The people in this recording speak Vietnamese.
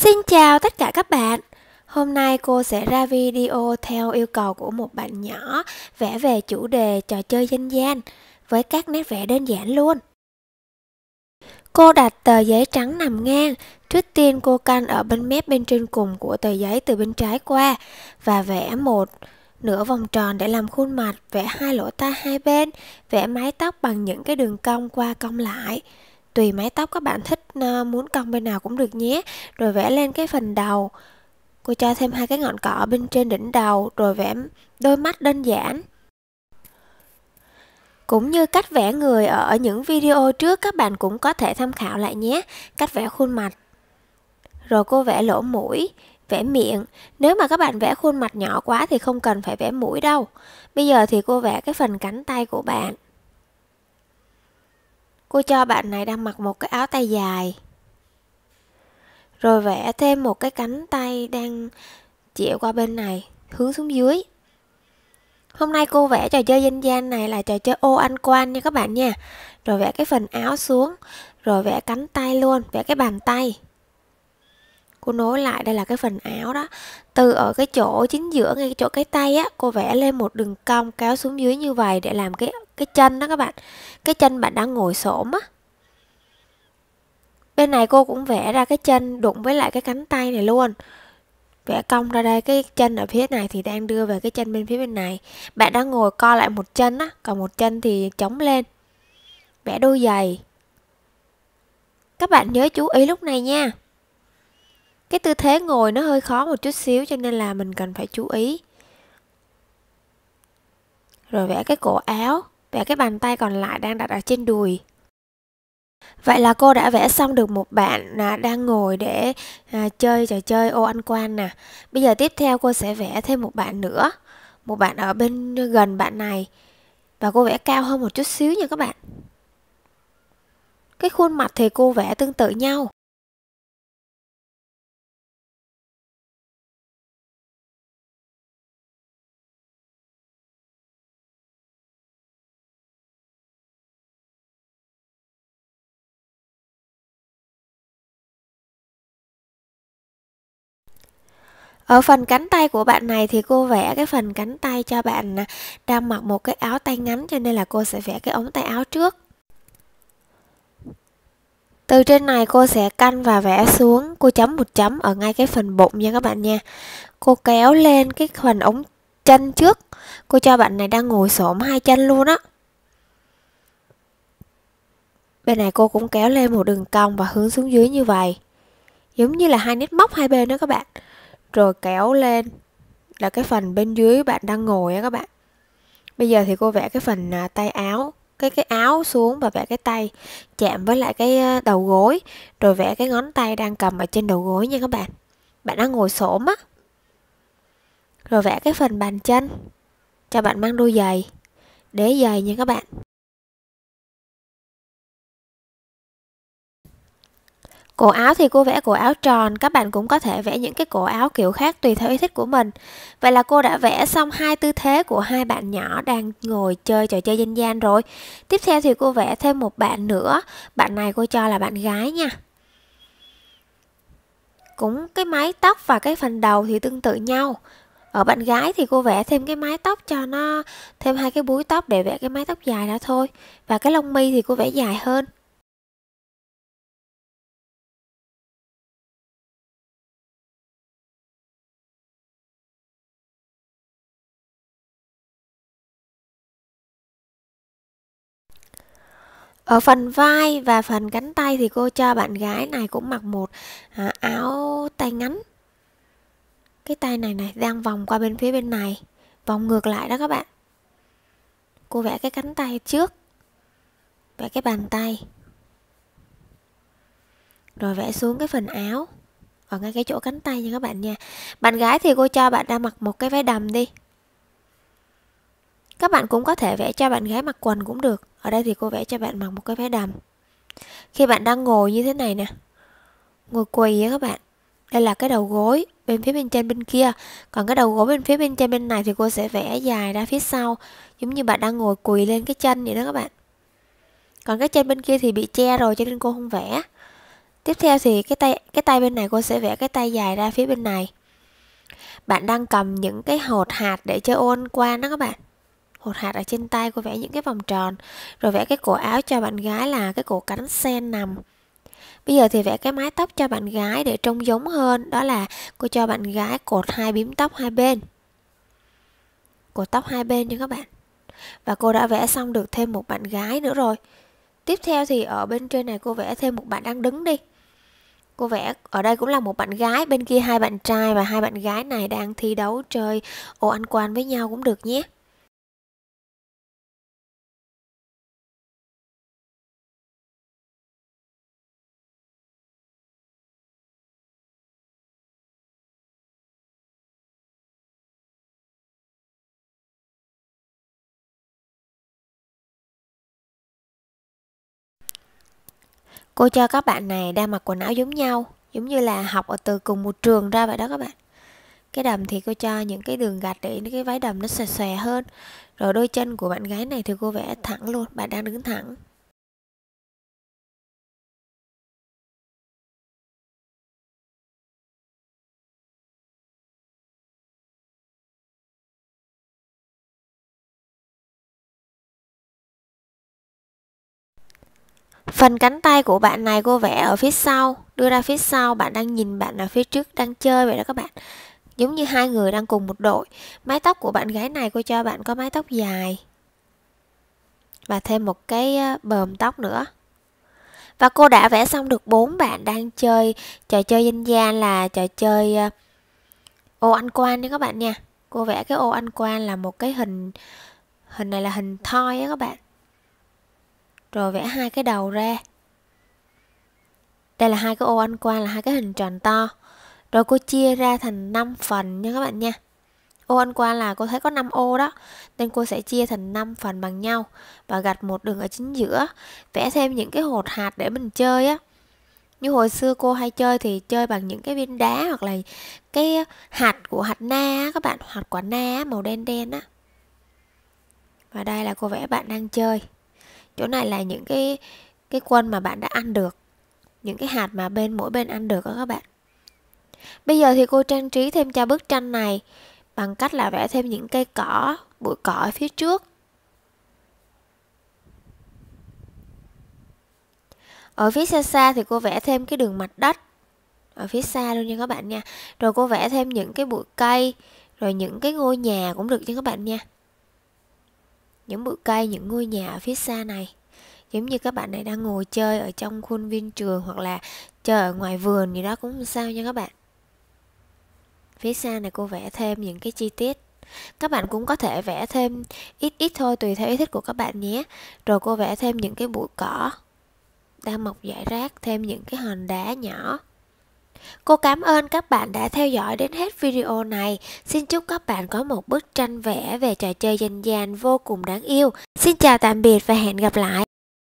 Xin chào tất cả các bạn Hôm nay cô sẽ ra video theo yêu cầu của một bạn nhỏ vẽ về chủ đề trò chơi dân gian với các nét vẽ đơn giản luôn. Cô đặt tờ giấy trắng nằm ngang, trước tiên cô căn ở bên mép bên trên cùng của tờ giấy từ bên trái qua và vẽ một nửa vòng tròn để làm khuôn mặt, vẽ hai lỗ tai hai bên, vẽ mái tóc bằng những cái đường cong qua cong lại tùy mái tóc các bạn thích ờ, muốn cong bên nào cũng được nhé. Rồi vẽ lên cái phần đầu. Cô cho thêm hai cái ngọn cỏ bên trên đỉnh đầu, rồi vẽ đôi mắt đơn giản. Cũng như cách vẽ người ở những video trước, các bạn cũng có thể tham khảo lại nhé. Cách vẽ khuôn mặt. Rồi cô vẽ lỗ mũi, vẽ miệng. Nếu mà các bạn vẽ khuôn mặt nhỏ quá thì không cần phải vẽ mũi đâu. Bây giờ thì cô vẽ cái phần cánh tay của bạn. Cô cho bạn này đang mặc một cái áo tay dài. Rồi vẽ thêm một cái cánh tay đang chĩa qua bên này, Hướng xuống dưới. Hôm nay cô vẽ trò chơi dân gian này là trò chơi ô anh quan nha các bạn nha. Rồi vẽ cái phần áo xuống, Rồi vẽ cánh tay luôn, Vẽ cái bàn tay cô nối lại, đây là cái phần áo đó. Từ ở cái chỗ chính giữa ngay cái chỗ cái tay á, cô vẽ lên một đường cong kéo xuống dưới như vậy để làm cái cái chân đó các bạn. Cái chân bạn đang ngồi xổm á. Bên này cô cũng vẽ ra cái chân đụng với lại cái cánh tay này luôn. Vẽ cong ra đây, cái chân ở phía này thì đang đưa về cái chân bên phía bên này. Bạn đang ngồi co lại một chân á, còn một chân thì chống lên. Vẽ đôi giày. Các bạn nhớ chú ý lúc này nha cái tư thế ngồi nó hơi khó một chút xíu cho nên là mình cần phải chú ý rồi vẽ cái cổ áo vẽ cái bàn tay còn lại đang đặt ở trên đùi Vậy là cô đã vẽ xong được một bạn à, đang ngồi để à, chơi trò chơi ô ăn quan nè. Bây giờ tiếp theo cô sẽ vẽ thêm một bạn nữa. Một bạn ở bên gần bạn này. Và cô vẽ cao hơn một chút xíu nha các bạn. Cái khuôn mặt thì cô vẽ tương tự nhau. Ở phần cánh tay của bạn này thì cô vẽ cái phần cánh tay cho bạn đang mặc một cái áo tay ngắn cho nên là cô sẽ vẽ cái ống tay áo trước. Từ trên này cô sẽ canh và vẽ xuống, cô chấm một chấm ở ngay cái phần bụng nha các bạn nha. Cô kéo lên cái phần ống chân trước, cô cho bạn này đang ngồi xổm hai chân luôn á. Bên này cô cũng kéo lên một đường cong và hướng xuống dưới như vậy. Giống như là hai nếp móc hai bên đó các bạn rồi kéo lên là cái phần bên dưới bạn đang ngồi á các bạn. Bây giờ thì cô vẽ cái phần à, tay áo, cái cái áo xuống và vẽ cái tay chạm với lại cái à, đầu gối, rồi vẽ cái ngón tay đang cầm ở trên đầu gối nha các bạn. Bạn đang ngồi xổm á. Rồi vẽ cái phần bàn chân. Cho bạn mang đôi giày. Đế giày nha các bạn. Cổ áo thì cô vẽ cổ áo tròn, các bạn cũng có thể vẽ những cái cổ áo kiểu khác tùy theo ý thích của mình. Vậy là cô đã vẽ xong hai tư thế của hai bạn nhỏ đang ngồi chơi trò chơi dân gian rồi. Tiếp theo thì cô vẽ thêm một bạn nữa, bạn này cô cho là bạn gái nha. Cũng cái mái tóc và cái phần đầu thì tương tự nhau. Ở bạn gái thì cô vẽ thêm cái mái tóc cho nó thêm hai cái búi tóc để vẽ cái mái tóc dài đó thôi. Và cái lông mi thì cô vẽ dài hơn. Ở phần vai và phần cánh tay thì cô cho bạn gái này cũng mặc một à, áo tay ngắn. Cái tay này này đang vòng qua bên phía bên này vòng ngược lại đó các bạn. Cô vẽ cái cánh tay trước vẽ cái bàn tay. Rồi vẽ xuống cái phần áo ở ngay cái chỗ cánh tay nha các bạn nha. Bạn gái thì cô cho bạn đang mặc một cái váy đầm đi các bạn cũng có thể vẽ cho bạn gái mặc quần cũng được. Ở đây thì cô vẽ cho bạn mặc một cái váy đầm. Khi bạn đang ngồi như thế này nè. Ngồi quỳ á các bạn. Đây là cái đầu gối bên phía bên trên bên kia. Còn cái đầu gối bên phía bên trên bên này thì cô sẽ vẽ dài ra phía sau. Giống như bạn đang ngồi quỳ lên cái chân vậy đó các bạn. Còn cái chân bên kia thì bị che rồi cho nên cô không vẽ. Tiếp theo thì cái tay cái tay bên này cô sẽ vẽ cái tay dài ra phía bên này. Bạn đang cầm những cái hột hạt để chơi ôn qua đó các bạn hột hạt ở trên tay cô vẽ những cái vòng tròn, rồi vẽ cái cổ áo cho bạn gái là cái cổ cánh sen nằm. Bây giờ thì vẽ cái mái tóc cho bạn gái để trông giống hơn, đó là cô cho bạn gái cột hai bím tóc hai bên. Cột tóc hai bên nha các bạn. Và cô đã vẽ xong được thêm một bạn gái nữa rồi. Tiếp theo thì ở bên trên này cô vẽ thêm một bạn đang đứng đi. Cô vẽ, ở đây cũng là một bạn gái, bên kia hai bạn trai và hai bạn gái này đang thi đấu chơi ô ăn quan với nhau cũng được nhé. Cô cho các bạn này đang mặc quần áo giống nhau, giống như là học ở từ cùng một trường ra vậy đó các bạn. Cái đầm thì cô cho những cái đường gạch để cái váy đầm nó xòe xòe hơn. Rồi đôi chân của bạn gái này thì cô vẽ thẳng luôn, bạn đang đứng thẳng. Phần cánh tay của bạn này cô vẽ ở phía sau, đưa ra phía sau, bạn đang nhìn bạn ở phía trước đang chơi vậy đó các bạn. Giống như hai người đang cùng một đội. Mái tóc của bạn gái này cô cho bạn có mái tóc dài. Và thêm một cái ờ, bờm tóc nữa. Và cô đã vẽ xong được bốn bạn đang chơi trò chơi dân gian là trò chơi ờ, ô anh quan nha các bạn nha. Cô vẽ cái ô anh quan là một cái hình hình này là hình thoi á các bạn rồi vẽ hai cái đầu ra. Đây là hai cái ô anh quan là hai cái hình tròn to. Rồi cô chia ra thành 5 phần nha các bạn nha. Ô anh quan là cô thấy có 5 ô đó, nên cô sẽ chia thành 5 phần bằng nhau và gạch một đường ở chính giữa, vẽ thêm những cái hột hạt để mình chơi á. Như hồi xưa cô hay chơi thì chơi bằng những cái viên đá hoặc là cái hạt của hạt na các bạn, hạt quả na màu đen đen á. Và đây là cô vẽ bạn đang chơi chỗ này là những cái cái quân mà bạn đã ăn được, những cái hạt mà bên, mỗi bên ăn được đó các bạn. Bây giờ thì cô trang trí thêm cho bức tranh này bằng cách là vẽ thêm những cây cỏ, bụi cỏ ở phía trước. Ở phía xa xa thì cô vẽ thêm cái đường mặt đất, ở phía xa luôn nha các bạn nha. Rồi cô vẽ thêm những cái bụi cây, rồi những cái ngôi nhà cũng được nha các bạn nha những bụi cây, những ngôi nhà ở phía xa này. Giống như các bạn này đang ngồi chơi ở trong khuôn viên trường hoặc là chơi ở ngoài vườn gì đó cũng không sao nha các bạn. Phía xa này cô vẽ thêm những cái chi tiết. Các bạn cũng có thể vẽ thêm ít ít thôi, tùy theo ý thích của các bạn nhé. Rồi cô vẽ thêm những cái bụi cỏ đang mọc rải rác, thêm những cái hòn đá nhỏ. Cô cảm ơn các bạn đã theo dõi đến hết video này. Xin chúc các bạn có một bức tranh vẽ về trò chơi dân gian vô cùng đáng yêu. Xin chào tạm biệt và hẹn gặp lại.